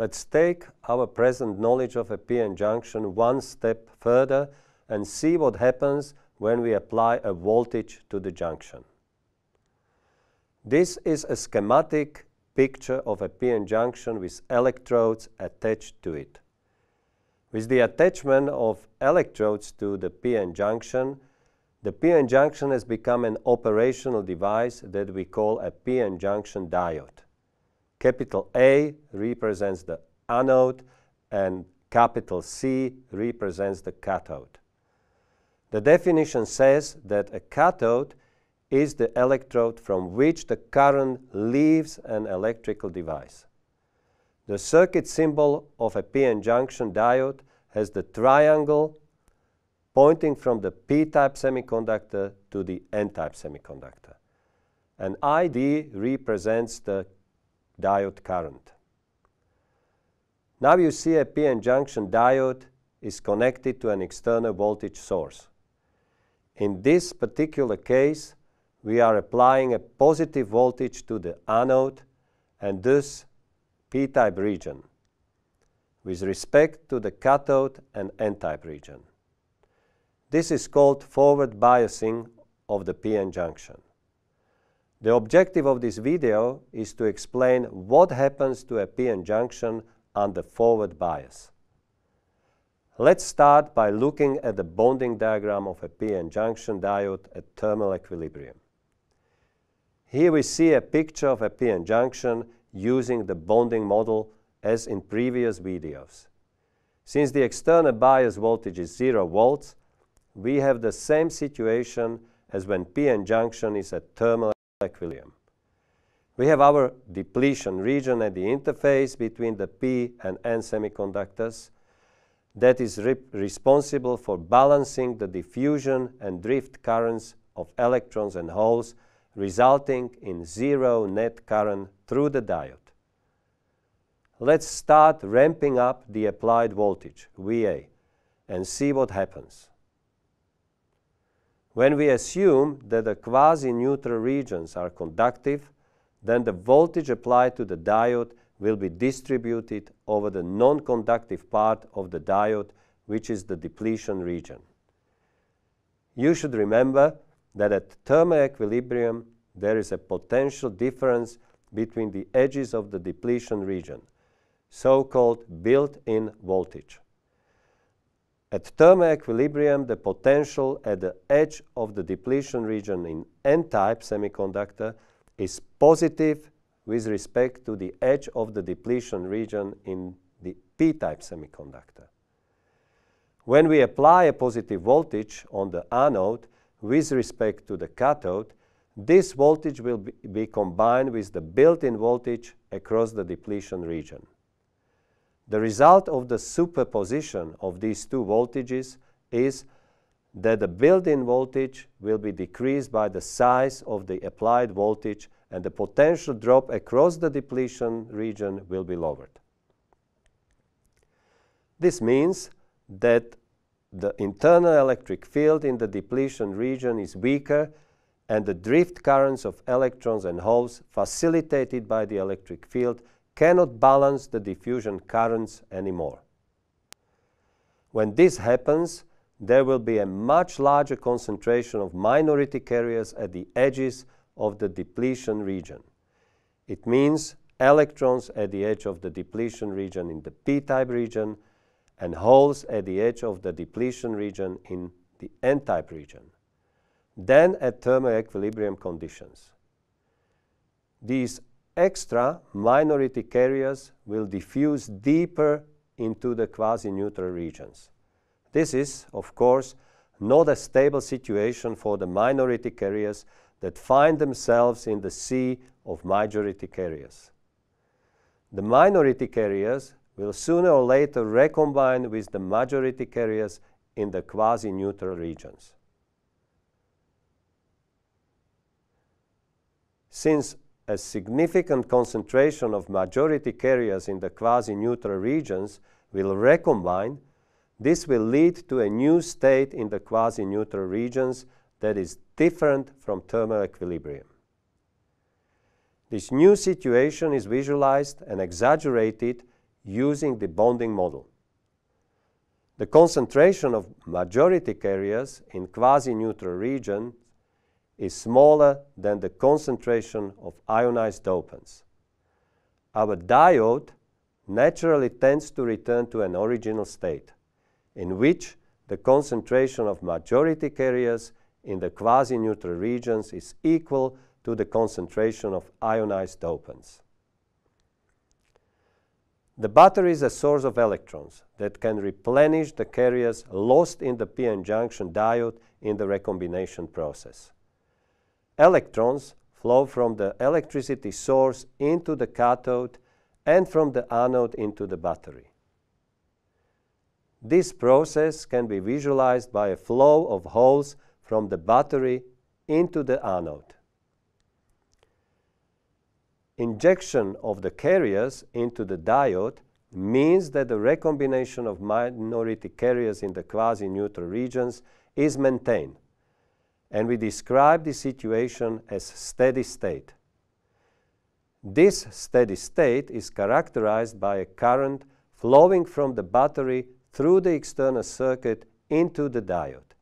Let's take our present knowledge of a p-n junction one step further and see what happens when we apply a voltage to the junction. This is a schematic picture of a p-n junction with electrodes attached to it. With the attachment of electrodes to the p-n junction, the p-n junction has become an operational device that we call a p-n junction diode. Capital A represents the anode and capital C represents the cathode. The definition says that a cathode is the electrode from which the current leaves an electrical device. The circuit symbol of a p-n junction diode has the triangle pointing from the p-type semiconductor to the n-type semiconductor. And ID represents the diode current. Now you see a p-n junction diode is connected to an external voltage source. In this particular case, we are applying a positive voltage to the anode and thus p-type region with respect to the cathode and n-type region. This is called forward biasing of the p-n junction. The objective of this video is to explain what happens to a p-n junction under forward bias. Let's start by looking at the bonding diagram of a p-n junction diode at thermal equilibrium. Here we see a picture of a p-n junction using the bonding model as in previous videos. Since the external bias voltage is 0 volts, we have the same situation as when p-n junction is at thermal equilibrium. We have our depletion region at the interface between the p and n semiconductors that is re responsible for balancing the diffusion and drift currents of electrons and holes resulting in zero net current through the diode. Let's start ramping up the applied voltage, VA, and see what happens. When we assume that the quasi-neutral regions are conductive, then the voltage applied to the diode will be distributed over the non-conductive part of the diode, which is the depletion region. You should remember that at thermal equilibrium, there is a potential difference between the edges of the depletion region, so-called built-in voltage. At thermal equilibrium, the potential at the edge of the depletion region in n-type semiconductor is positive with respect to the edge of the depletion region in the p-type semiconductor. When we apply a positive voltage on the anode with respect to the cathode, this voltage will be, combined with the built-in voltage across the depletion region. The result of the superposition of these two voltages is that the built-in voltage will be decreased by the size of the applied voltage and the potential drop across the depletion region will be lowered. This means that the internal electric field in the depletion region is weaker and the drift currents of electrons and holes facilitated by the electric field cannot balance the diffusion currents anymore. When this happens, there will be a much larger concentration of minority carriers at the edges of the depletion region. It means electrons at the edge of the depletion region in the p-type region and holes at the edge of the depletion region in the n-type region. Then at thermal equilibrium conditions. These extra minority carriers will diffuse deeper into the quasi-neutral regions. This is, of course, not a stable situation for the minority carriers that find themselves in the sea of majority carriers. The minority carriers will sooner or later recombine with the majority carriers in the quasi-neutral regions. Since a significant concentration of majority carriers in the quasi-neutral regions will recombine, this will lead to a new state in the quasi-neutral regions that is different from thermal equilibrium. This new situation is visualized and exaggerated using the bonding model. The concentration of majority carriers in quasi-neutral region is smaller than the concentration of ionized dopants. Our diode naturally tends to return to an original state, in which the concentration of majority carriers in the quasi-neutral regions is equal to the concentration of ionized dopants. The battery is a source of electrons that can replenish the carriers lost in the p-n junction diode in the recombination process. Electrons flow from the electricity source into the cathode and from the anode into the battery. This process can be visualized by a flow of holes from the battery into the anode. Injection of the carriers into the diode means that the recombination of minority carriers in the quasi-neutral regions is maintained, and we describe the situation as steady state. This steady state is characterized by a current flowing from the battery through the external circuit into the diode.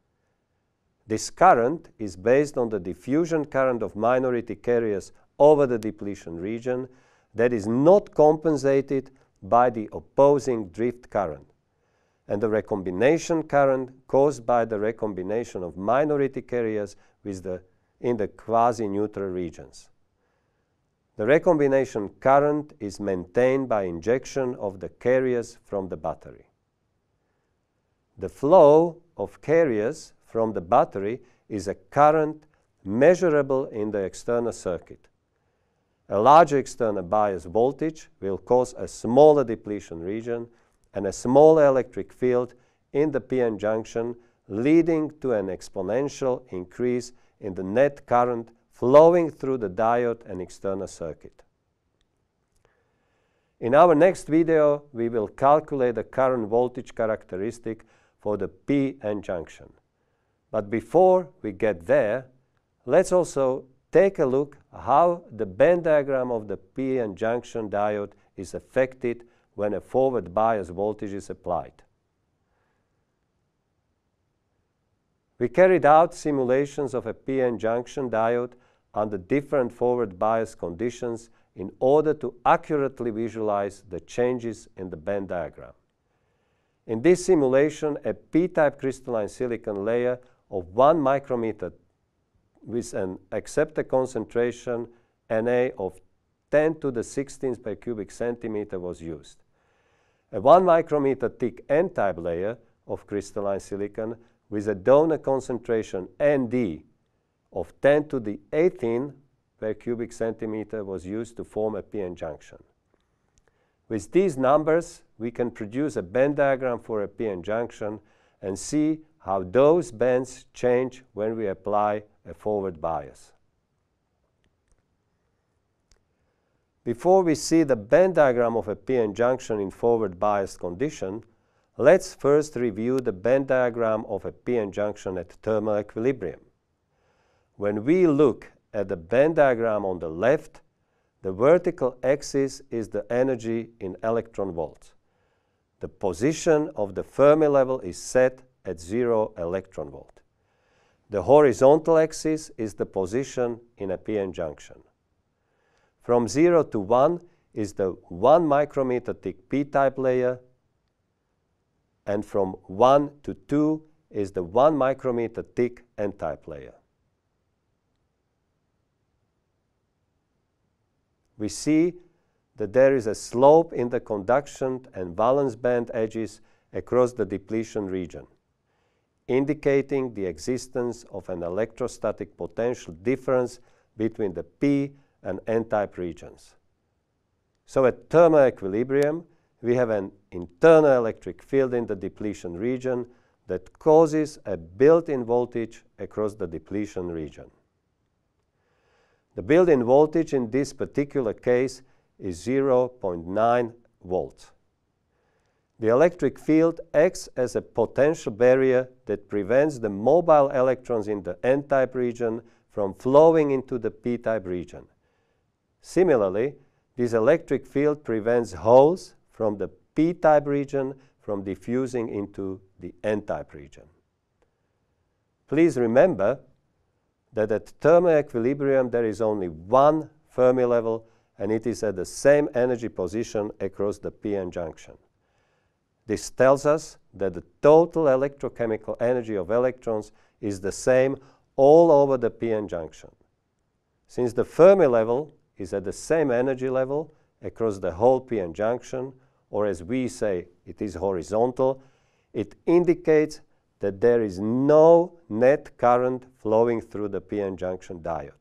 This current is based on the diffusion current of minority carriers over the depletion region that is not compensated by the opposing drift current and the recombination current caused by the recombination of minority carriers with the, in the quasi-neutral regions. The recombination current is maintained by injection of the carriers from the battery. The flow of carriers from the battery is a current measurable in the external circuit. A larger external bias voltage will cause a smaller depletion region and a small electric field in the p-n junction, leading to an exponential increase in the net current flowing through the diode and external circuit. In our next video, we will calculate the current voltage characteristic for the p-n junction. But before we get there, let's also take a look how the band diagram of the p-n junction diode is affected when a forward bias voltage is applied. We carried out simulations of a p-n junction diode under different forward bias conditions in order to accurately visualize the changes in the band diagram. In this simulation, a p-type crystalline silicon layer of 1 micrometer with an acceptor concentration Na of 10 to the 16th per cubic centimeter was used. A 1 micrometer thick N-type layer of crystalline silicon with a donor concentration Nd of 10 to the 18 per cubic centimeter was used to form a p-n junction. With these numbers, we can produce a band diagram for a p-n junction and see how those bands change when we apply a forward bias. Before we see the band diagram of a p-n junction in forward biased condition, let's first review the band diagram of a p-n junction at thermal equilibrium. When we look at the band diagram on the left, the vertical axis is the energy in electron volts. The position of the Fermi level is set at zero electron volt. The horizontal axis is the position in a p-n junction. From 0 to 1 is the 1 micrometer thick p-type layer, and from 1 to 2 is the 1 micrometer thick n-type layer. We see that there is a slope in the conduction and valence band edges across the depletion region indicating the existence of an electrostatic potential difference between the p and n-type regions. So at thermal equilibrium, we have an internal electric field in the depletion region that causes a built-in voltage across the depletion region. The built-in voltage in this particular case is 0.9 volts. The electric field acts as a potential barrier that prevents the mobile electrons in the n-type region from flowing into the p-type region. Similarly, this electric field prevents holes from the p-type region from diffusing into the n-type region. Please remember that at thermal equilibrium there is only one Fermi level and it is at the same energy position across the p-n junction. This tells us that the total electrochemical energy of electrons is the same all over the p-n junction. Since the Fermi level is at the same energy level across the whole p-n junction, or as we say, it is horizontal, it indicates that there is no net current flowing through the p-n junction diode.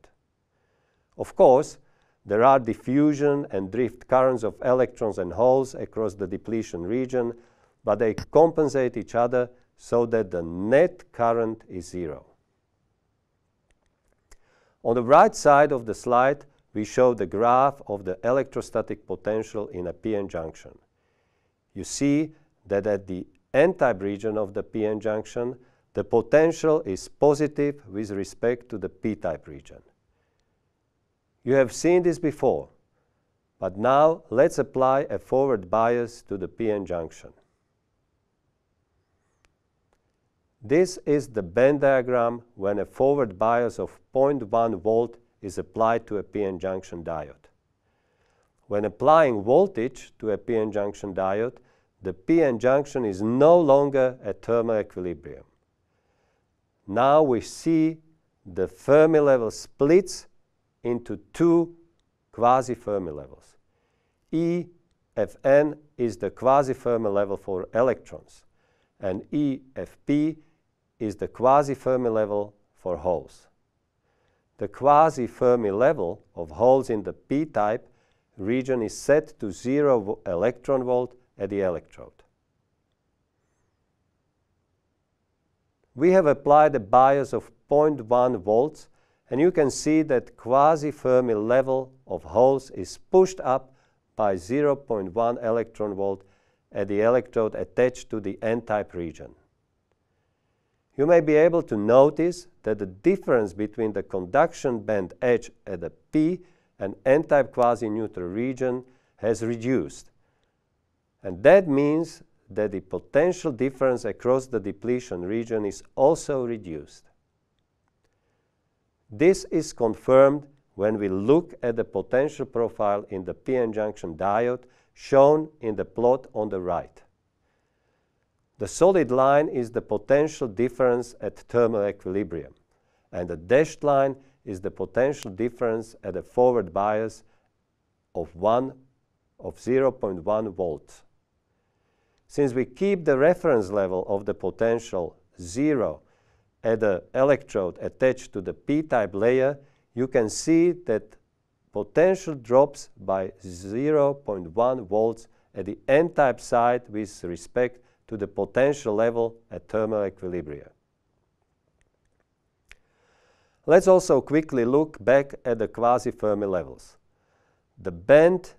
Of course, there are diffusion and drift currents of electrons and holes across the depletion region, but they compensate each other so that the net current is zero. On the right side of the slide, we show the graph of the electrostatic potential in a p-n junction. You see that at the n-type region of the p-n junction, the potential is positive with respect to the p-type region. You have seen this before, but now let's apply a forward bias to the p-n junction. This is the band diagram when a forward bias of 0.1 volt is applied to a p-n junction diode. When applying voltage to a p-n junction diode, the p-n junction is no longer at thermal equilibrium. Now we see the Fermi level splits into two quasi-Fermi levels. EFN is the quasi-Fermi level for electrons, and EFP is the quasi-Fermi level for holes. The quasi-Fermi level of holes in the p-type region is set to 0 electron volt at the electrode. We have applied a bias of 0.1 volts and you can see that quasi-Fermi level of holes is pushed up by 0.1 electron volt at the electrode attached to the n-type region. You may be able to notice that the difference between the conduction band edge at the p and n-type quasi-neutral region has reduced. And that means that the potential difference across the depletion region is also reduced. This is confirmed when we look at the potential profile in the p-n junction diode shown in the plot on the right. The solid line is the potential difference at thermal equilibrium, and the dashed line is the potential difference at a forward bias of 1 of 0.1 volts. Since we keep the reference level of the potential 0 at the electrode attached to the p-type layer, you can see that potential drops by 0.1 volts at the n-type side with respect to the potential level at thermal equilibrium. Let's also quickly look back at the quasi-Fermi levels. The band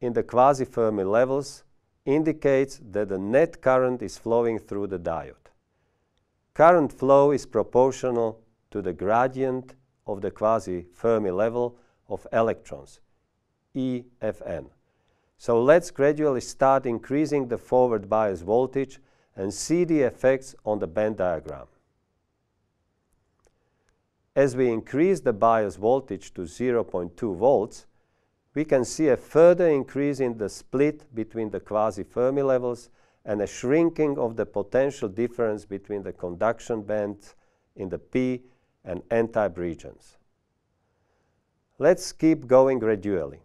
in the quasi-Fermi levels indicates that the net current is flowing through the diode. Current flow is proportional to the gradient of the quasi-Fermi level of electrons, EFN. So let's gradually start increasing the forward bias voltage and see the effects on the band diagram. As we increase the bias voltage to 0.2 volts, we can see a further increase in the split between the quasi-Fermi levels and a shrinking of the potential difference between the conduction bands in the p and n-type regions. Let's keep going gradually.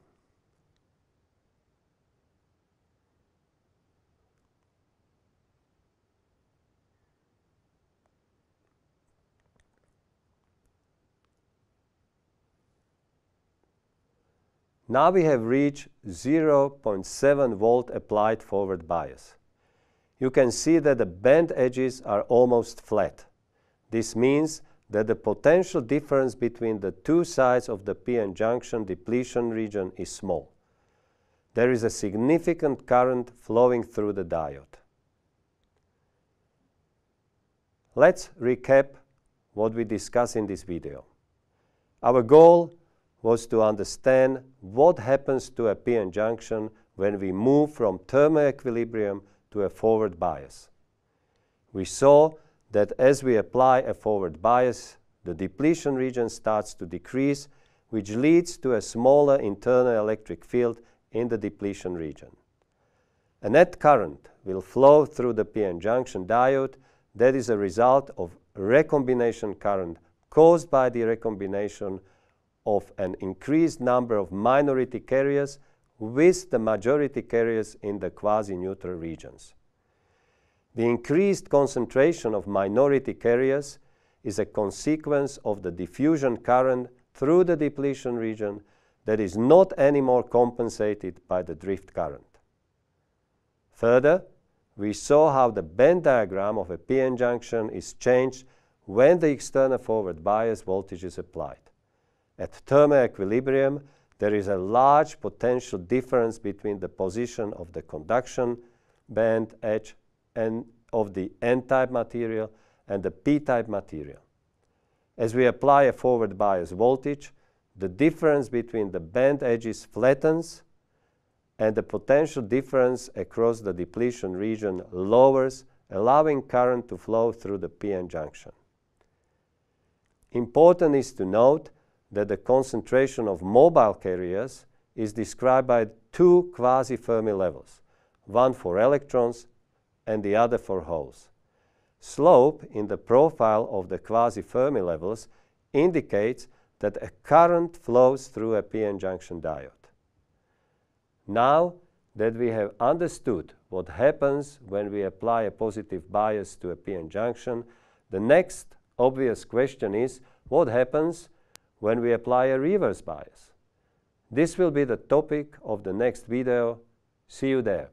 Now we have reached 0.7 volt applied forward bias you can see that the band edges are almost flat. This means that the potential difference between the two sides of the p-n junction depletion region is small. There is a significant current flowing through the diode. Let's recap what we discussed in this video. Our goal was to understand what happens to a p-n junction when we move from thermal equilibrium to a forward bias. We saw that as we apply a forward bias, the depletion region starts to decrease, which leads to a smaller internal electric field in the depletion region. A net current will flow through the PN junction diode that is a result of recombination current caused by the recombination of an increased number of minority carriers with the majority carriers in the quasi-neutral regions. The increased concentration of minority carriers is a consequence of the diffusion current through the depletion region that is not anymore compensated by the drift current. Further, we saw how the band diagram of a PN junction is changed when the external forward bias voltage is applied. At thermal equilibrium, there is a large potential difference between the position of the conduction band edge and of the N-type material and the P-type material. As we apply a forward bias voltage, the difference between the band edges flattens and the potential difference across the depletion region lowers, allowing current to flow through the PN junction. Important is to note that the concentration of mobile carriers is described by two quasi-Fermi levels, one for electrons and the other for holes. Slope in the profile of the quasi-Fermi levels indicates that a current flows through a PN junction diode. Now that we have understood what happens when we apply a positive bias to a PN junction, the next obvious question is what happens when we apply a reverse bias? This will be the topic of the next video. See you there.